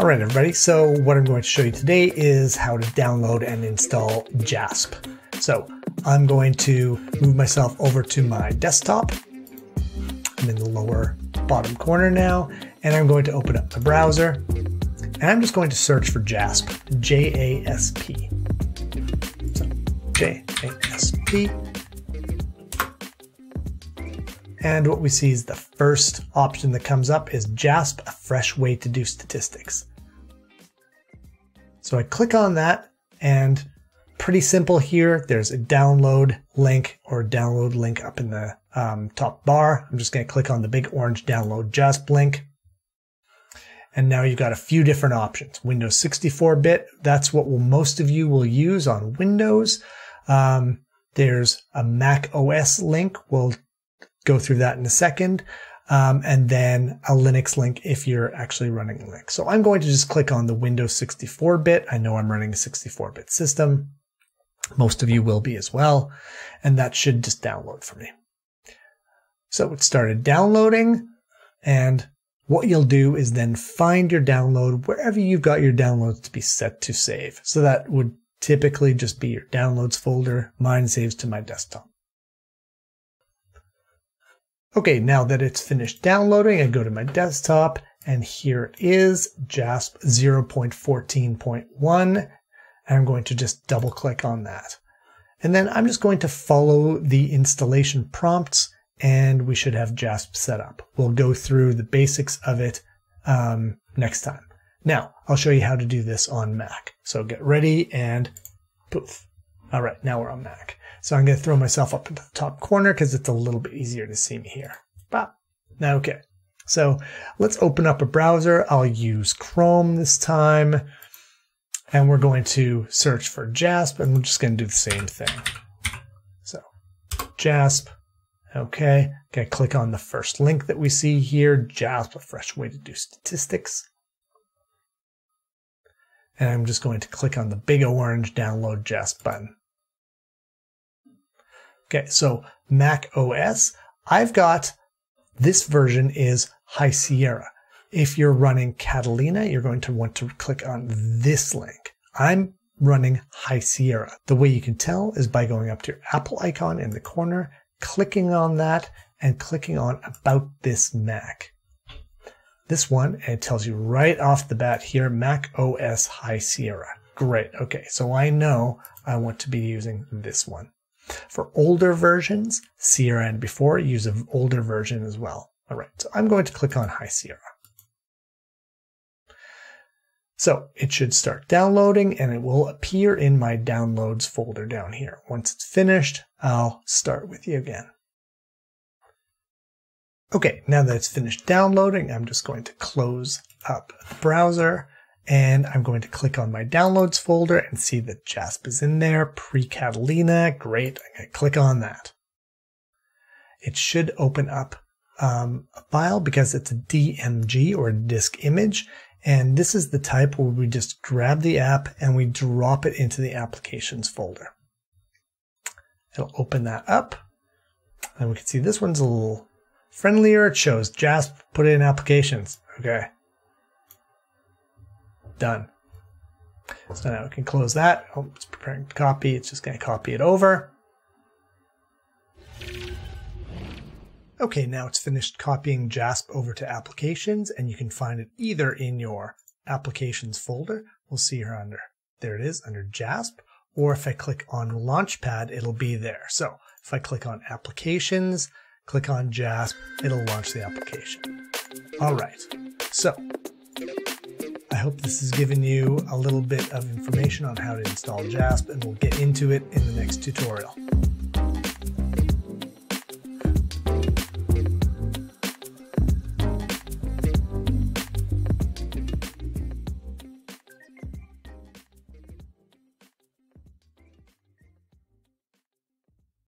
All right, everybody. So what I'm going to show you today is how to download and install JASP. So I'm going to move myself over to my desktop. I'm in the lower bottom corner now, and I'm going to open up the browser, and I'm just going to search for JASP, J-A-S-P. So J-A-S-P. And what we see is the first option that comes up is JASP, a fresh way to do statistics. So I click on that and pretty simple here. There's a download link or download link up in the um, top bar. I'm just going to click on the big orange download JASP link. And now you've got a few different options. Windows 64-bit, that's what will, most of you will use on Windows. Um, there's a Mac OS link. We'll go through that in a second. Um, and then a Linux link if you're actually running Linux. So I'm going to just click on the Windows 64-bit. I know I'm running a 64-bit system. Most of you will be as well. And that should just download for me. So it started downloading and what you'll do is then find your download wherever you've got your downloads to be set to save. So that would typically just be your downloads folder. Mine saves to my desktop. Okay, now that it's finished downloading, I go to my desktop and here is JASP 0.14.1. I'm going to just double click on that. And then I'm just going to follow the installation prompts and we should have JASP set up. We'll go through the basics of it um, next time. Now, I'll show you how to do this on Mac. So get ready and poof. All right, now we're on Mac. So I'm going to throw myself up into the top corner because it's a little bit easier to see me here. But now, okay. So let's open up a browser. I'll use Chrome this time. And we're going to search for JASP and we're just going to do the same thing. So JASP. Okay. Okay. Click on the first link that we see here. JASP, a fresh way to do statistics. And I'm just going to click on the big orange download JASP button. Okay, so Mac OS, I've got this version is High Sierra. If you're running Catalina, you're going to want to click on this link. I'm running High Sierra. The way you can tell is by going up to your Apple icon in the corner, clicking on that, and clicking on About This Mac. This one, it tells you right off the bat here, Mac OS High Sierra. Great. Okay, so I know I want to be using this one. For older versions, Sierra and before use an older version as well. All right, so I'm going to click on High Sierra. So it should start downloading and it will appear in my downloads folder down here. Once it's finished, I'll start with you again. Okay, now that it's finished downloading, I'm just going to close up the browser and I'm going to click on my downloads folder and see that JASP is in there, pre-Catalina, great, I'm going to click on that. It should open up um, a file because it's a DMG or a disk image, and this is the type where we just grab the app and we drop it into the applications folder. It'll open that up, and we can see this one's a little friendlier. It shows JASP put it in applications. Okay. Done. So now we can close that. Oh, it's preparing to copy. It's just going to copy it over. Okay, now it's finished copying JASP over to applications, and you can find it either in your applications folder. We'll see here under, there it is, under JASP, or if I click on Launchpad, it'll be there. So if I click on applications, click on JASP, it'll launch the application. All right, so hope this has given you a little bit of information on how to install JASP and we'll get into it in the next tutorial.